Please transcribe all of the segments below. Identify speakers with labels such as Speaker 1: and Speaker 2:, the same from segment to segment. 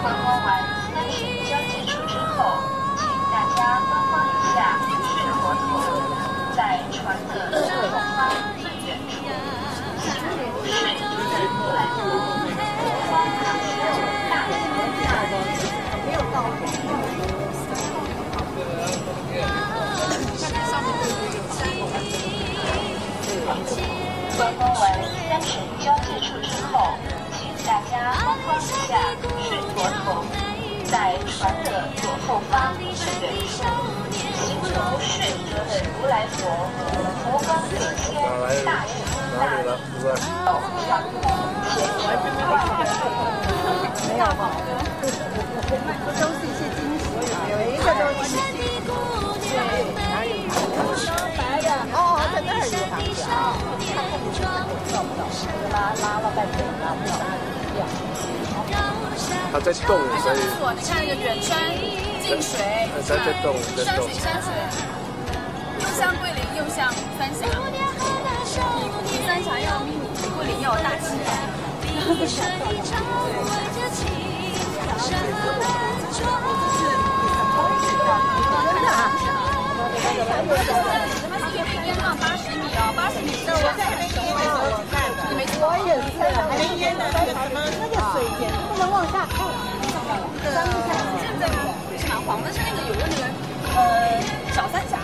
Speaker 1: 观光完三水交界处之后，请大家观光一下水佛头，在船的右方最远处，形如水流的如来佛，佛方只有大小大。没有到。观光完三水交在船的左后方最远处，形如水河的如来佛，佛光顶天，大慈大悲，手上空，千手万没有哈，都是一些惊喜，每一个都是惊喜。对，哪有？白的哦，真的很有行情啊！看不到，这个拉拉了半天拉不到，掉。
Speaker 2: 它在动，所以。
Speaker 3: 你看那个远山近水，
Speaker 2: 它在动，在
Speaker 3: 山
Speaker 2: 动。
Speaker 3: 水山水，又像桂林又像三峡，比比三峡要迷你，比桂林要大气。
Speaker 1: 真的啊！
Speaker 3: 它是一边淹到八十米哦，八十现在是蛮黄的，是那个有的那个呃小三峡，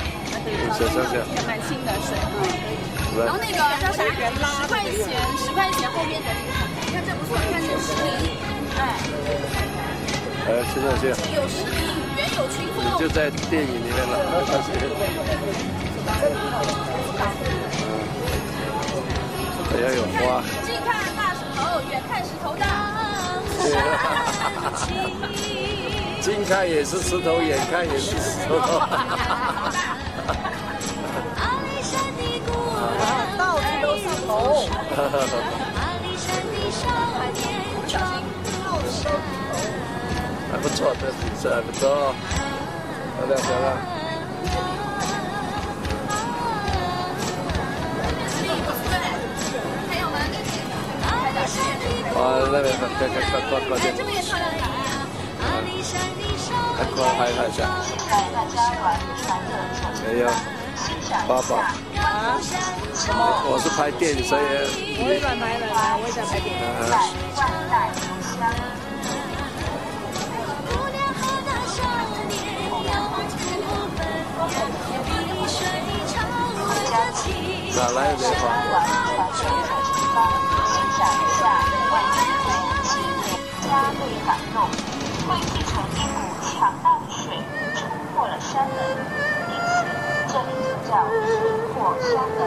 Speaker 2: 小三峡
Speaker 3: 也蛮清的水。然后那个叫啥？十块钱，十块钱后面的，你看这不错，看这石林，哎。
Speaker 2: 哎，现在这样。
Speaker 3: 有石林，原有群峰。
Speaker 2: 就在电影里面了，小心。还要有花。
Speaker 3: 远看石头大。
Speaker 2: 近看也是石头，远看也是石头。
Speaker 1: 到处都是头。
Speaker 2: 还不错，这景色还不错，漂亮漂亮。哇，那边快快快快快点！
Speaker 3: 这边也漂亮呀！
Speaker 2: 还快拍拍一下。没有，爸爸。啊？什么？我是拍电影，所以。
Speaker 1: 我也在拍的，我也在拍电影。
Speaker 2: 哪来的花？
Speaker 1: 欣赏一下万金天青年加倍感动，汇聚成一股强大的水，冲破了山门，因此这里就叫水破山门。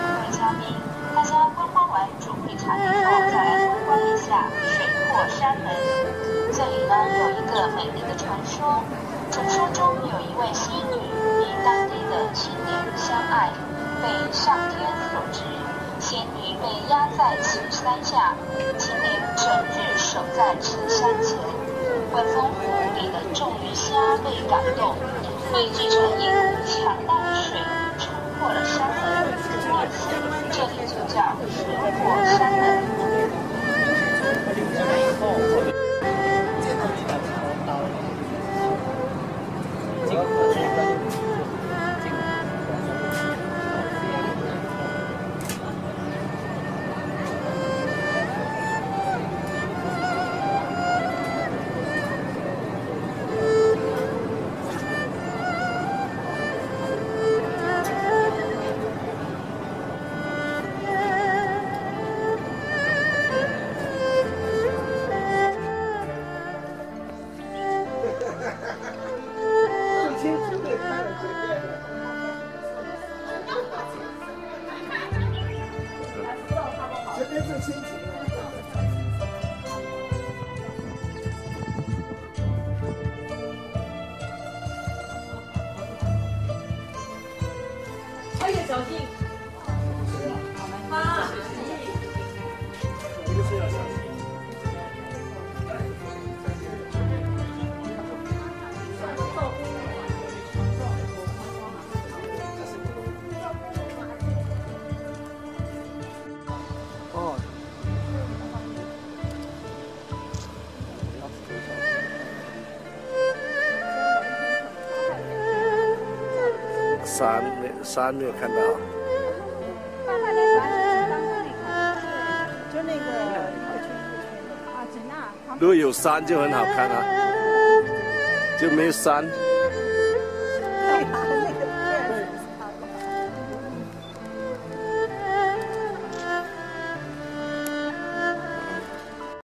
Speaker 1: 各位嘉宾，大家观光完主会场以后，再来参观一下水破山门。这里呢有一个美丽的传说，传说中有一位仙女的青年相爱，被上天所知。仙女被压在此山下，青年整日守在此山前。万峰湖里的众鱼虾被感动，汇聚成一股强大的水，冲破了山门，因此这里就叫水破山门。哎呀，小心！
Speaker 2: 山没山没有看到。如果有山就很好看啊，就没有山。